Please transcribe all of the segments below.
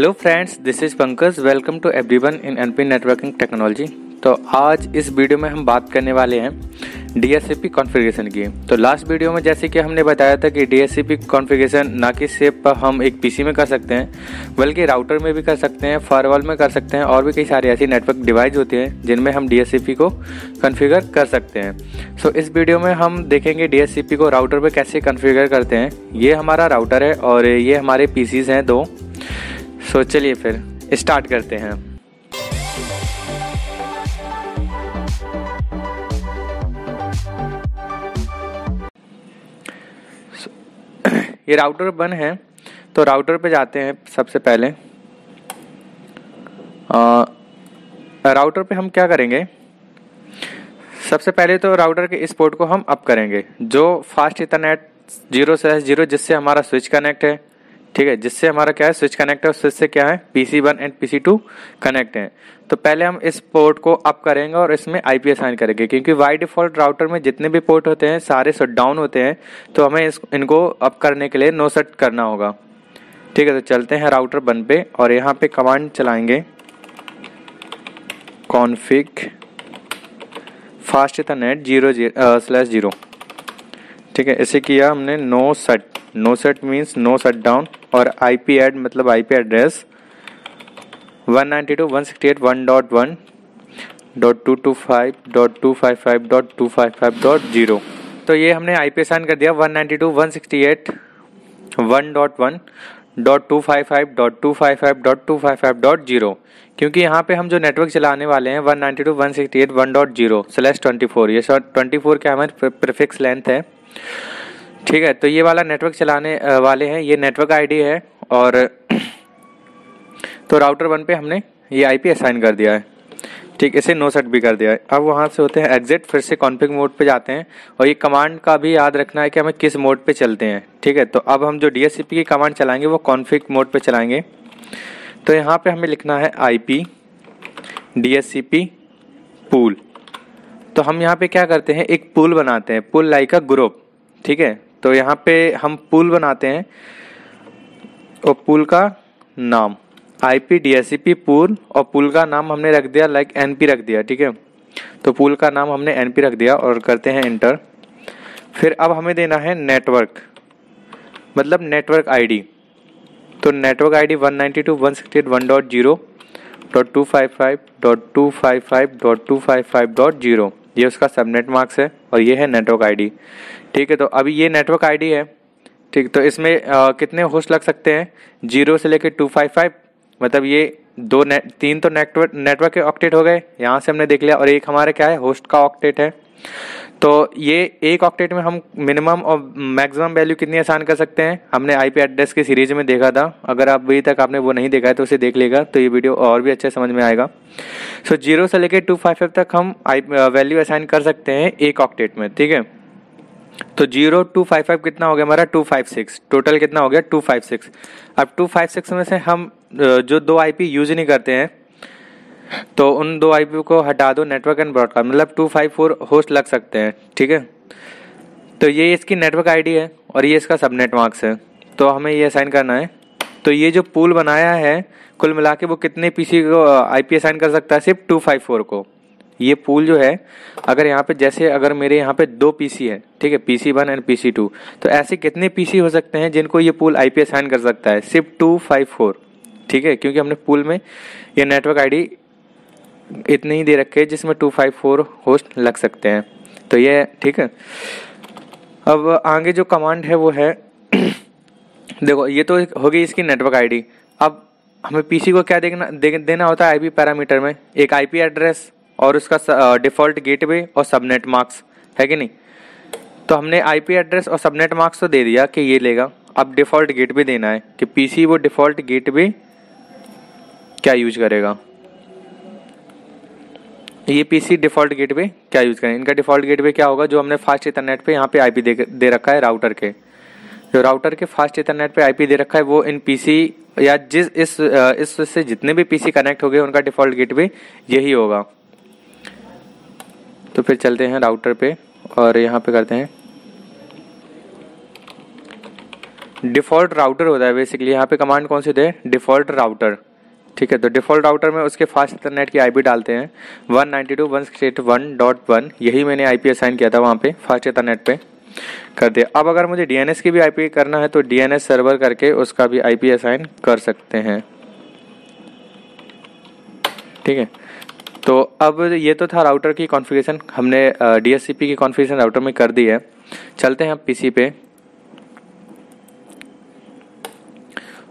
Hello friends this is Pankaj welcome to everyone in NP networking technology तो आज इस video में हम बात करने वाले हैं डी डीएससीपी कॉन्फ़िगरेशन की। तो लास्ट वीडियो में जैसे कि हमने बताया था कि डी डीएससीपी कॉन्फ़िगरेशन ना कि सिर्फ़ हम एक पीसी में कर सकते हैं बल्कि राउटर में भी कर सकते हैं फायरवॉल में कर सकते हैं और भी कई सारे ऐसी नेटवर्क डिवाइस होते हैं जिनमें हम डी एस को कॉन्फ़िगर कर सकते हैं। सो so, इस वीडियो में हम देखेंगे डी एस को राउटर पर कैसे कन्फिगर करते हैं। ये हमारा राउटर है और ये हमारे पीसीज हैं दो। सो चलिए फिर स्टार्ट करते हैं। ये राउटर बन है तो राउटर पे जाते हैं सबसे पहले। आ, राउटर पे हम क्या करेंगे? सबसे पहले तो राउटर के इस पोर्ट को हम अप करेंगे जो फास्ट इथरनेट ज़ीरो से ज़ीरो जिससे हमारा स्विच कनेक्ट है। ठीक है, जिससे हमारा क्या है स्विच कनेक्ट है उससे क्या है PC one and PC two connect है। तो पहले हम इस पोर्ट को अप करेंगे और इसमें आईपी असाइन करेंगे, क्योंकि वाई डिफ़ॉल्ट राउटर में जितने भी पोर्ट होते हैं, सारे शट डाउन होते हैं तो हमें इस, इनको अप करने के लिए नो सेट करना होगा। ठीक है तो चलते हैं राउटर बन पे, और यहाँ पे कमांड चलाएँगे। Config fast ethernet zero slash zero ठीक है ऐसे किया हमने no set no set means no shut down और आई पी एड मतलब I P address one ninety two one sixty eight one dot one dot two two five dot two five five dot two five five dot zero तो ये हमने I P sign कर दिया one ninety two one sixty eight one dot one dot two five five dot two five five dot two five five dot zero क्योंकि यहाँ पे हम जो नेटवर्क चलाने वाले हैं one ninety two one sixty eight one dot zero slash twenty four ये twenty four क्या हमारे प्रिफिक्स लेंथ है? ठीक है तो ये वाला नेटवर्क चलाने वाले हैं, ये नेटवर्क आईडी है और तो राउटर वन पे हमने ये आईपी असाइन कर दिया है। ठीक, इसे नो सेट भी कर दिया है। अब वहाँ से होते हैं एग्जिट फिर से कॉन्फिग मोड पे जाते हैं और ये कमांड का भी याद रखना है कि हमें किस मोड पे चलते हैं। ठीक है तो अब हम जो डीएससीपी की कमांड चलाएँगे, वो कॉन्फिग मोड पे चलाएँगे। तो यहाँ पे हमें लिखना है आई पी डी पूल तो हम यहाँ पे क्या करते हैं, एक पुल बनाते हैं पुल लाइक अ ग्रुप ठीक है? तो यहाँ पे हम पुल बनाते हैं। और पुल का नाम I P D S C P pool, और पुल का नाम हमने रख दिया लाइक एन पी रख दिया, ठीक है? तो पुल का नाम हमने एन पी रख दिया और करते हैं इंटर फिर अब हमें देना है नेटवर्क मतलब नेटवर्क आईडी तो नेटवर्क आईडी 192.168.1.0.255.255.255.0 ये उसका सबनेट मार्क्स है और ये है नेटवर्क आईडी ठीक है तो अभी ये नेटवर्क आईडी है। ठीक तो इसमें आ, कितने होस्ट लग सकते हैं? ज़ीरो से लेकर टू फाइव फाइव मतलब ये दो ने, तीन तो नेटवर्क नेटवर्क के ऑक्टेट हो गए। यहाँ से हमने देख लिया और एक हमारे क्या है? होस्ट का ऑक्टेट है। तो ये एक ऑक्टेट में हम मिनिमम और मैक्सिमम वैल्यू कितनी आसान कर सकते हैं? हमने आईपी एड्रेस के सीरीज़ में देखा था। अगर आप अभी तक आपने वो नहीं देखा है तो उसे देख लेगा तो ये वीडियो और भी अच्छे समझ में आएगा। सो so, ज़ीरो से लेकर टू फाइव फाइव तक हम आई वैल्यू असाइन कर सकते हैं एक ऑक्टेट में ठीक है? तो ज़ीरो टू फाइव फाइव कितना हो गया हमारा? टू फाइव सिक्स टोटल कितना हो गया? टू फाइव सिक्स अब टू फाइव सिक्स में से हम जो दो आईपी यूज़ नहीं करते हैं तो उन दो आईपी को हटा दो नेटवर्क एंड ब्रॉडकास्ट मतलब टू फाइव फोर होस्ट लग सकते हैं, ठीक है? तो ये इसकी नेटवर्क आईडी है और ये इसका सबनेट मार्क्स है। तो हमें ये असाइन करना है। तो ये जो पूल बनाया है, कुल मिला के वो कितने पीसी को आई आईपी असाइन कर सकता है सिर्फ़ टू फाइव फोर को? ये पूल जो है, अगर यहाँ पे जैसे अगर मेरे यहाँ पे दो पीसी है, ठीक है? PC one and PC two तो ऐसे कितने पीसी हो सकते हैं जिनको ये पूल आईपी असाइन कर सकता है? सिर्फ़ टू फाइव फोर ठीक है? क्योंकि हमने पूल में ये नेटवर्क आईडी इतने ही दे रखे जिसमें टू फाइव फोर होस्ट लग सकते हैं। तो ये ठीक है। अब आगे जो कमांड है वो है देखो ये तो होगी इसकी नेटवर्क आईडी अब हमें पीसी को क्या देखना दे, देना होता है आईपी पैरामीटर में? एक आईपी एड्रेस और उसका डिफ़ॉल्ट गेटवे और सबनेट मार्क्स है कि नहीं? तो हमने आईपी एड्रेस और सबनेट मार्क्स तो दे दिया कि ये लेगा। अब डिफ़ॉल्ट गेटवे देना है कि पीसी वो डिफ़ॉल्ट गेटवे क्या यूज़ करेगा? ये पीसी डिफ़ॉल्ट गेटवे क्या यूज़ करें? इनका डिफ़ॉल्ट गेटवे क्या होगा? जो हमने फास्ट इंटरनेट पे यहाँ पे आईपी दे, दे रखा है राउटर के। जो राउटर के फास्ट इंटरनेट पे आईपी दे रखा है वो इन पीसी या जिस इस इस से जितने भी पीसी कनेक्ट हो गए उनका डिफ़ॉल्ट गेटवे यही होगा। तो फिर चलते हैं राउटर पे और यहाँ पे करते हैं। डिफ़ॉल्ट राउटर होता है बेसिकली यहाँ पे कमांड कौन सी दे डिफ़ॉल्ट राउटर ठीक है तो डिफ़ॉल्ट राउटर में उसके फास्ट इंटरनेट की आईपी डालते हैं। One ninety two one eight one dot one यही मैंने आईपी असाइन किया था वहाँ पे फास्ट इंटरनेट पे। कर दिया। अब अगर मुझे डीएनएस की भी आईपी करना है तो डीएनएस सर्वर करके उसका भी आईपी असाइन कर सकते हैं। ठीक है? तो अब ये तो था राउटर की कॉन्फ़िगरेशन हमने डीएससीपी की कॉन्फ़िगरेशन राउटर में कर दी है। चलते हैं अब पीसी पे।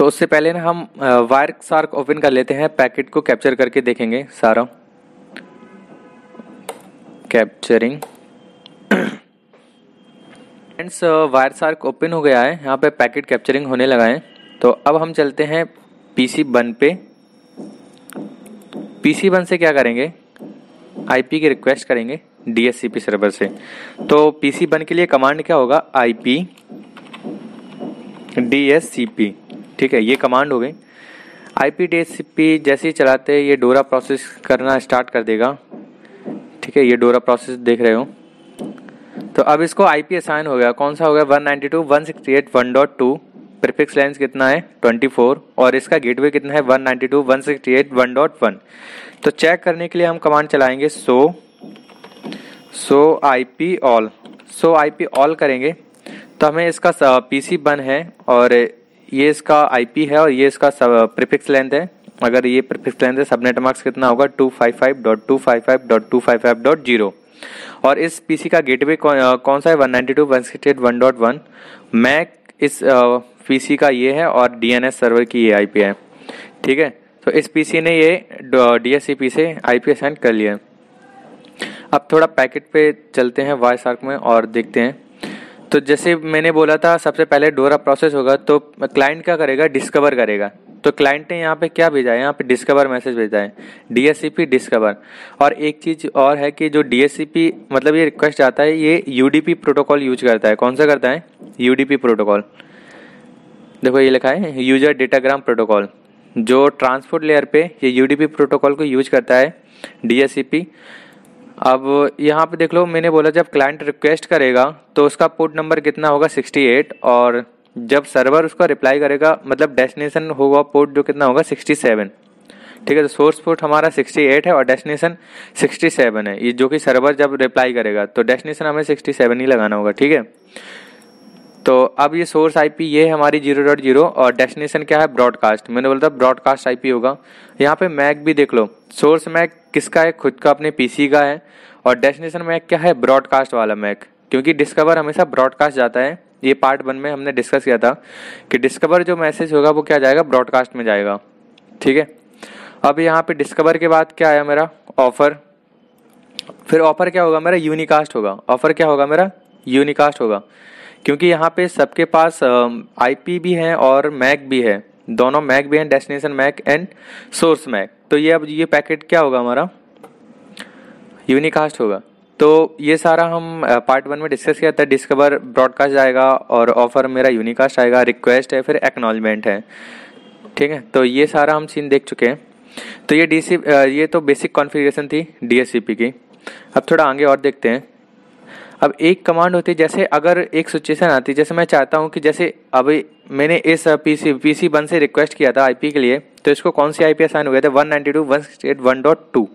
तो उससे पहले ना हम वायर सार्क ओपन कर लेते हैं, पैकेट को कैप्चर करके देखेंगे सारा। Capturing. Friends Wireshark open हो गया है, यहाँ पे पैकेट कैप्चरिंग होने लगा है। तो अब हम चलते हैं पीसी बन पे। पीसी बन से क्या करेंगे? आईपी की रिक्वेस्ट करेंगे डीएससीपी सर्वर से। तो पीसी बन के लिए कमांड क्या होगा? IP DSCP. ठीक है, ये कमांड हो गई। आई पी डी पी जैसे ही चलाते, ये डोरा प्रोसेस करना स्टार्ट कर देगा। ठीक है, ये डोरा प्रोसेस देख रहे हो। तो अब इसको आई पी असाइन हो गया। कौन सा हो गया? One ninety two one sixty eight one dot two prefix length कितना है? ट्वेंटी फोर और इसका गेटवे कितना है? One ninety two one sixty eight one dot one तो चेक करने के लिए हम कमांड चलाएँगे show show I P all show I P all करेंगे। तो हमें इसका पी सी बन है और ये इसका आईपी है और ये इसका प्रिफिक्स लेंथ है। अगर ये प्रिफिक्स लेंथ है सबनेट मार्क्स कितना होगा? Two five five dot two five five dot two five five dot zero और इस पीसी का गेटवे कौन सा है? One ninety two one sixty eight one dot one MAC इस पीसी का ये है और डीएनएस सर्वर की ये आईपी है। ठीक है? तो इस पीसी ने ये डीएससीपी से आईपी असाइन कर लिया अब थोड़ा पैकेट पे चलते हैं वाई सार्क में और देखते हैं। तो जैसे मैंने बोला था, सबसे पहले डोरा प्रोसेस होगा तो क्लाइंट क्या करेगा? डिस्कवर करेगा। तो क्लाइंट ने यहाँ पे क्या भेजा है? यहाँ पे डिस्कवर मैसेज भेजा है। डीएससीपी डिस्कवर और एक चीज़ और है कि जो डीएससीपी मतलब ये रिक्वेस्ट आता है, ये यूडीपी प्रोटोकॉल यूज़ करता है। कौन सा करता है? यूडीपी प्रोटोकॉल देखो ये लिखा है यूज़र डेटाग्राम प्रोटोकॉल जो ट्रांसपोर्ट लेयर पे ये यूडीपी प्रोटोकॉल को यूज़ करता है डीएससीपी अब यहाँ पे देख लो, मैंने बोला जब क्लाइंट रिक्वेस्ट करेगा तो उसका पोर्ट नंबर कितना होगा? 68 और जब सर्वर उसका रिप्लाई करेगा मतलब डेस्टिनेशन होगा पोर्ट जो कितना होगा? 67 ठीक है तो सोर्स पोर्ट हमारा 68 है और डेस्टिनेशन 67 है। ये जो कि सर्वर जब रिप्लाई करेगा तो डेस्टिनेशन हमें 67 ही लगाना होगा, ठीक है? तो अब ये सोर्स आईपी ये है हमारी ज़ीरो डॉट ज़ीरो और डेस्टिनेशन क्या है? ब्रॉडकास्ट मैंने बोला था ब्रॉडकास्ट आईपी होगा। यहाँ पे मैक भी देख लो। सोर्स मैक किसका है? खुद का अपने पीसी का है। और डेस्टिनेशन मैक क्या है? ब्रॉडकास्ट वाला मैक क्योंकि डिस्कवर हमेशा ब्रॉडकास्ट जाता है। ये पार्ट वन में हमने डिस्कस किया था कि डिस्कवर जो मैसेज होगा वो क्या जाएगा? ब्रॉडकास्ट में जाएगा। ठीक है? अब यहाँ पे डिस्कवर के बाद क्या आया मेरा? ऑफ़र फिर ऑफ़र क्या होगा मेरा? यूनिकास्ट होगा। ऑफ़र क्या होगा मेरा? यूनिकास्ट होगा। क्योंकि यहाँ पे सबके पास आईपी भी है और मैक भी है। दोनों मैक भी हैं destination MAC and source MAC तो ये अब ये पैकेट क्या होगा हमारा? यूनिकास्ट होगा। तो ये सारा हम पार्ट वन में डिस्कस किया था डिस्कवर ब्रॉडकास्ट आएगा और ऑफ़र मेरा यूनिकास्ट आएगा रिक्वेस्ट है, फिर एक्नॉलमेंट है। ठीक है? तो ये सारा हम सीन देख चुके हैं। तो ये डीसी ये तो बेसिक कॉन्फ़िगरेशन थी डीएससीपी की। अब थोड़ा आगे और देखते हैं। अब एक कमांड होती है, जैसे अगर एक सिचुएशन आती है, जैसे मैं चाहता हूँ कि जैसे अभी मैंने इस पीसी पीसी वन से रिक्वेस्ट किया था आईपी के लिए तो इसको कौन सी आईपी असाइन हो गया था? One ninety two one sixty eight one dot two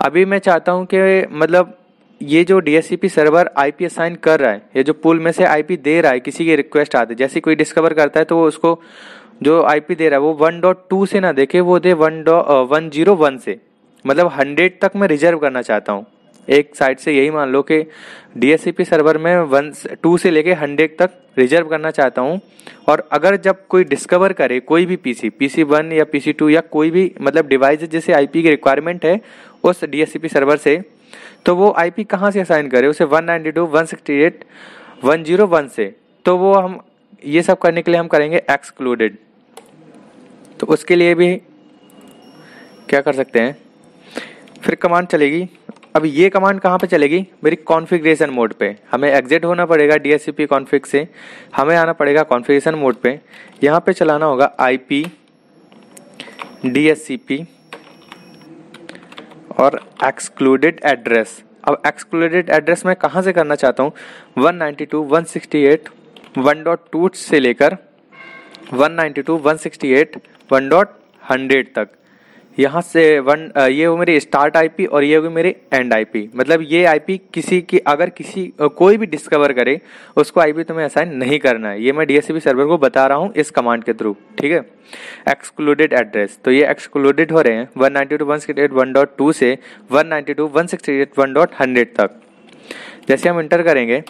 अभी मैं चाहता हूँ कि मतलब ये जो डीएससीपी सर्वर आईपी असाइन कर रहा है, ये जो पुल में से आईपी दे रहा है, किसी की रिक्वेस्ट आती है, जैसे कोई डिस्कवर करता है तो वो उसको जो आईपी दे रहा है, वो वन डॉट टू से ना देखे, वो दे one dot one zero one से। मतलब हंड्रेड तक मैं रिज़र्व करना चाहता हूँ। एक साइड से यही मान लो कि डीएससीपी सर्वर में वन टू से लेके हंड्रेड तक रिज़र्व करना चाहता हूँ। और अगर जब कोई डिस्कवर करे, कोई भी पी पीसी पीसी वन या पीसी टू या कोई भी मतलब डिवाइस जैसे आईपी की रिक्वायरमेंट है उस डीएससीपी सर्वर से तो वो आईपी कहाँ से असाइन करे? उसे one ninety two one sixty eight one zero one से। तो वो हम ये सब करने के लिए हम करेंगे एक्सक्लूडेड तो उसके लिए भी क्या कर सकते हैं? फिर कमांड चलेगी। अब ये कमांड कहाँ पे चलेगी? मेरी कॉन्फ़िगरेशन मोड पे। हमें एग्जिट होना पड़ेगा डी एस कॉन्फ़िग से। हमें आना पड़ेगा कॉन्फ़िगरेशन मोड पे। यहाँ पे चलाना होगा I P D S C P और एक्सक्लूडेड एड्रेस अब एक्सक्लूडेड एड्रेस मैं कहाँ से करना चाहता हूँ? One ninety two one sixty eight one dot two से लेकर one ninety two one sixty eight one dot hundred तक। यहाँ से वन ये हो मेरी स्टार्ट आईपी और ये होगी मेरी एंड आईपी मतलब ये आईपी किसी की, अगर किसी कोई भी डिस्कवर करे, उसको आईपी तुम्हें असाइन नहीं करना है। ये मैं डीएससीपी सर्वर को बता रहा हूँ इस कमांड के थ्रू ठीक है? एक्सक्लूडेड एड्रेस तो ये एक्सक्लूडेड हो रहे हैं one ninety two one sixty eight one dot two से one ninety two one sixty eight one dot hundred तक। जैसे हम इंटर करेंगे,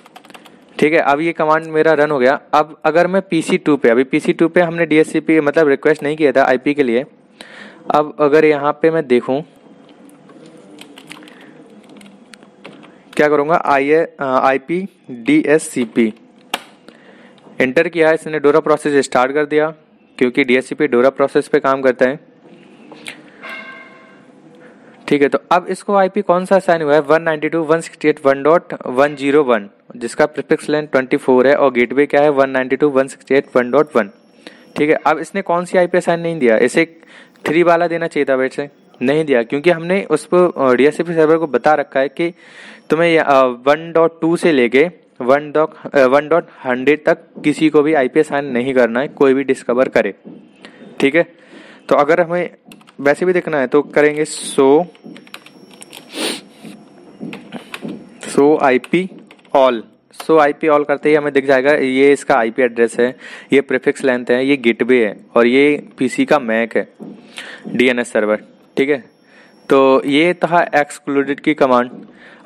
ठीक है? अब ये कमांड मेरा रन हो गया। अब अगर मैं पी सी टू पे, अभी पी सी टू पे हमने डी एस सी पी मतलब रिक्वेस्ट नहीं किया था आई पी के लिए अब अगर यहाँ पे मैं देखूँ, क्या करूँगा? I I P D S C P enter किया इसने डोरा प्रोसेस स्टार्ट कर दिया, क्योंकि D S C P DORA process पे काम करता है। ठीक है तो अब इसको आईपी कौन सा साइन हुआ है? One ninety two one sixty eight one dot one zero one जिसका प्रिफिक्स ट्वेंटी फोर है, और गेटवे क्या है? One ninety two one sixty eight one dot one ठीक है, अब इसने कौन सी आईपी साइन नहीं दिया? इसे थ्री वाला देना चाहिए था वैसे नहीं दिया, क्योंकि हमने उसको डीएससीपी सर्वर को बता रखा है कि तुम्हें वन डॉट टू से लेके one dot one dot hundred तक किसी को भी आईपीएस साइन नहीं करना है, कोई भी डिस्कवर करे। ठीक है? तो अगर हमें वैसे भी देखना है तो करेंगे show show I P all show IP all करते ही हमें दिख जाएगा, ये इसका आईपी एड्रेस है, ये प्रीफिक्स लेंथ है, ये गेटवे है, और ये पीसी का मैक है डीएनएस सर्वर ठीक है? तो ये था एक्सक्लूडेड की कमांड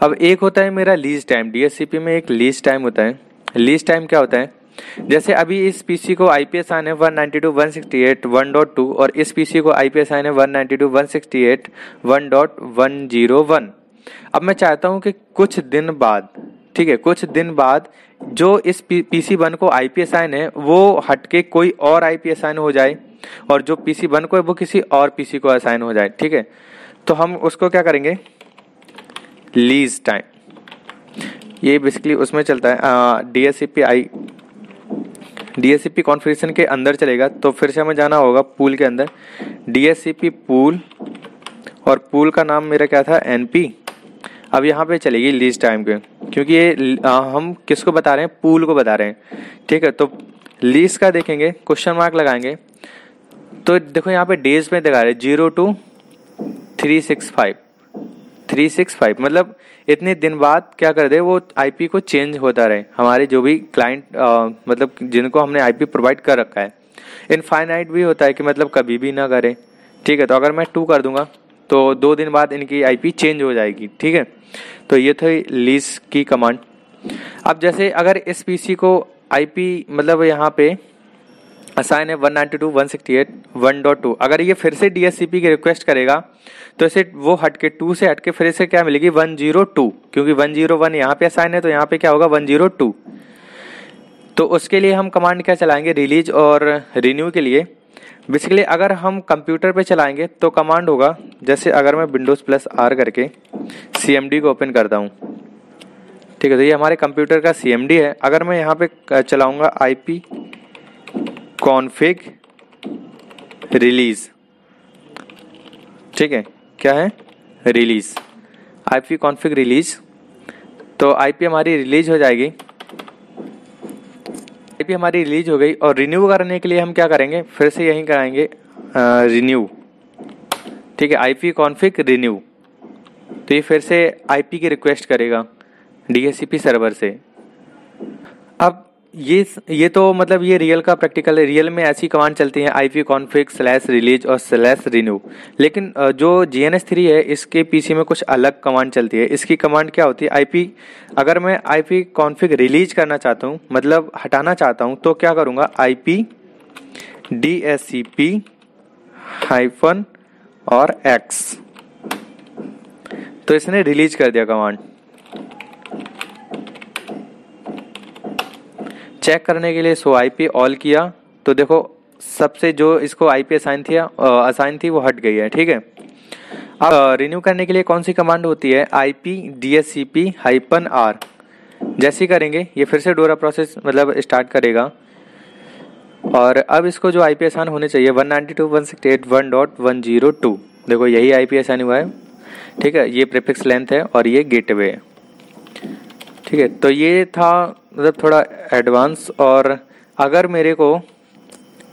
अब एक होता है मेरा लीज टाइम डीएससीपी में एक लीज टाइम होता है। लीज टाइम क्या होता है? जैसे अभी इस पीसी को आईपीएस आने one ninety two one sixty eight one dot two और इस पीसी को आईपीएस आने one ninety two one sixty eight one dot one zero one अब मैं चाहता हूँ कि कुछ दिन बाद ठीक है, कुछ दिन बाद जो इस पीसी वन को आईपीएस आइन है, वो हटके कोई और आईपीएस आइन हो जाए और जो पीसी वन को है, वो किसी और पीसी को असाइन हो जाए, ठीक है? तो हम उसको क्या करेंगे? लीज टाइम ये बेसिकली उसमें चलता है D S C P I D S C P configuration के अंदर चलेगा तो फिर से हमें जाना होगा पूल के अंदर। D S C P pool और पूल का नाम मेरा क्या था? एन पी अब यहाँ पे चलेगी लीज टाइम के, क्योंकि ये हम किसको बता रहे हैं? पूल को बता रहे हैं। ठीक है तो लीज का देखेंगे क्वेश्चन मार्क लगाएँगे। तो देखो यहाँ पे डेज़ में दिखा रहे zero two three six five three six five मतलब इतने दिन बाद क्या कर दे, वो आईपी को चेंज होता रहे। हमारे जो भी क्लाइंट मतलब जिनको हमने आईपी प्रोवाइड कर रखा है। इनफाइनाइट भी होता है कि मतलब कभी भी ना करें। ठीक है तो अगर मैं टू कर दूँगा तो दो दिन बाद इनकी आईपी चेंज हो जाएगी, ठीक है? तो ये थी लीज की कमांड अब जैसे अगर इस पीसी को आईपी मतलब यहाँ पे असाइन है one ninety two one sixty eight one dot two अगर ये फिर से डीएससीपी की रिक्वेस्ट करेगा तो इसे वो हटके टू से हटके फिर से क्या मिलेगी? वन ज़ीरो टू क्योंकि वन ज़ीरो वन यहाँ पे असाइन है तो यहाँ पे क्या होगा? वन ज़ीरो टू तो उसके लिए हम कमांड क्या चलाएँगे? रिलीज़ और रिन्यू के लिए। बेसिकली अगर हम कंप्यूटर पे चलाएँगे तो कमांड होगा, जैसे अगर मैं विंडोज़ प्लस आर करके सीएमडी को ओपन करता हूँ। ठीक है तो ये हमारे कंप्यूटर का सीएमडी है। अगर मैं यहाँ पे चलाऊँगा आई पी कॉन्फ़िग रिलीज़ ठीक है, क्या है? Release I P config release तो आईपी हमारी रिलीज़ हो जाएगी। आईपी हमारी रिलीज़ हो गई और रिन्यू करने के लिए हम क्या करेंगे? फिर से यहीं कराएँगे रिन्यू ठीक है आईपी कॉन्फ़िग रिन्यू तो ये फिर से आईपी की रिक्वेस्ट करेगा डीएससीपी सर्वर से। अब ये ये तो मतलब ये रियल का प्रैक्टिकल है। रियल में ऐसी कमांड चलती है I P config slash release और स्लैश रिन्यू लेकिन जो जी एन एस थ्री है, इसके पीसी में कुछ अलग कमांड चलती है। इसकी कमांड क्या होती है? आई पी अगर मैं आई पी कॉन्फिक रिलीज़ करना चाहता हूँ मतलब हटाना चाहता हूँ तो क्या करूँगा? I P D S C P hyphen और एक्स तो इसने रिलीज़ कर दिया कमांड चेक करने के लिए सो आई पी ऑल किया। तो देखो, सबसे जो इसको आई पी असाइन थी असाइन थी, वो हट गई है, ठीक है? अब रिन्यू करने के लिए कौन सी कमांड होती है? I P D S C P hyphen R जैसी करेंगे, ये फिर से डोरा प्रोसेस मतलब स्टार्ट करेगा। और अब इसको जो आई पी आसान होने चाहिए one ninety two one sixty eight one dot one zero two देखो, यही आई पी आसान हुआ है, ठीक है? ये प्रेफिक्स लेंथ है और ये गेटवे है, ठीक है? तो ये था मतलब थोड़ा एडवांस और अगर मेरे को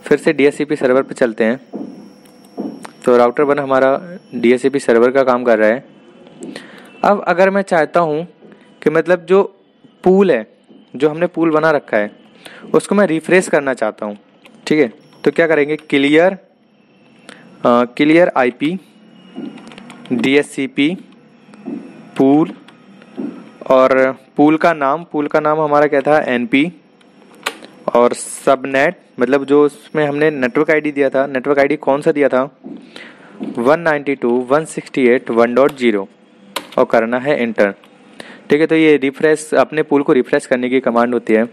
फिर से डीएससीपी सर्वर पर चलते हैं तो राउटर वन हमारा डीएससीपी सर्वर का काम कर रहा है। अब अगर मैं चाहता हूँ कि मतलब जो पूल है, जो हमने पूल बना रखा है, उसको मैं रिफ्रेश करना चाहता हूँ, ठीक है? तो क्या करेंगे? Clear clear IP DSCP pool और पूल का नाम, पूल का नाम हमारा क्या था? एनपी और सबनेट मतलब जो उसमें हमने नेटवर्क आईडी दिया था नेटवर्क आईडी कौन सा दिया था? 192.168.1.0 और करना है इंटर ठीक है तो ये रिफ्रेश अपने पुल को रिफ्रेश करने की कमांड होती है।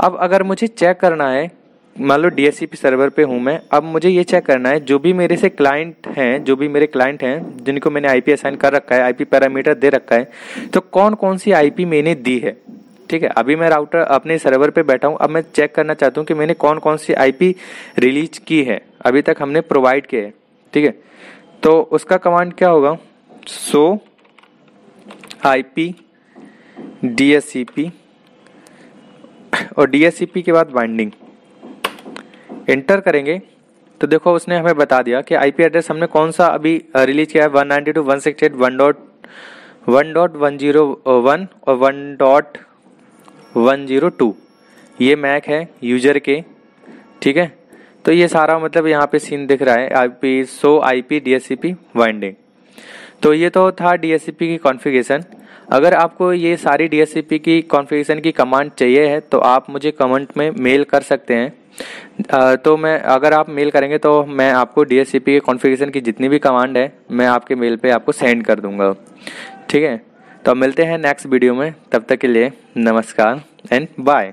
अब अगर मुझे चेक करना है मान लो डी सर्वर पे हूँ मैं, अब मुझे ये चेक करना है, जो भी मेरे से क्लाइंट हैं, जो भी मेरे क्लाइंट हैं, जिनको मैंने आईपी असाइन कर रखा है आईपी पैरामीटर दे रखा है तो कौन कौन सी आईपी मैंने दी है? ठीक है, अभी मैं राउटर अपने सर्वर पे बैठा हूँ, अब मैं चेक करना चाहता हूँ कि मैंने कौन कौन सी आईपी रिलीज़ की है, अभी तक हमने प्रोवाइड किए है, ठीक है? तो उसका कमांड क्या होगा? सो आईपी डीएससीपी और डीएससीपी के बाद बाइंडिंग इंटर करेंगे तो देखो उसने हमें बता दिया कि आईपी एड्रेस हमने कौन सा अभी रिलीज़ किया है? One ninety two one sixty eight one dot one dot one zero one और one dot one zero two ये मैक है यूज़र के, ठीक है? तो ये सारा मतलब यहाँ पे सीन दिख रहा है I P show I P D S C P binding तो ये तो था डी एस सी पी की कॉन्फ़िगरेशन अगर आपको ये सारी डी एस सी पी की कॉन्फ़िगरेशन की कमांड चाहिए है तो आप मुझे कमेंट में मेल कर सकते हैं। तो मैं, अगर आप मेल करेंगे तो मैं आपको डी एस सी पी के कॉन्फ़िगरेशन की जितनी भी कमांड है, मैं आपके मेल पे आपको सेंड कर दूँगा। ठीक है? तो मिलते हैं नेक्स्ट वीडियो में। तब तक के लिए नमस्कार एंड बाय